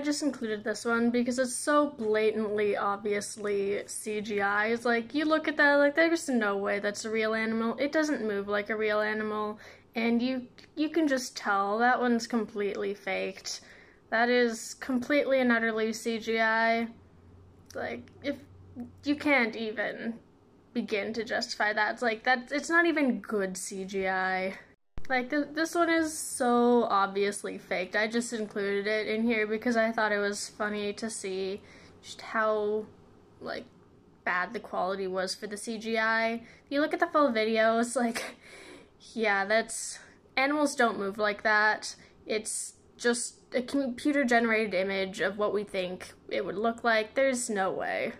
just included this one because it's so blatantly, obviously CGI. It's like, you look at that, like, there's no way that's a real animal. It doesn't move like a real animal. And you, you can just tell that one's completely faked. That is completely and utterly CGI. Like, if you can't even begin to justify that. It's like that it's not even good CGI. Like th- this one is so obviously faked. I just included it in here because I thought it was funny to see just how like bad the quality was for the CGI. If you look at the full video, it's like yeah, that's animals don't move like that. It's just a computer generated image of what we think it would look like. There's no way.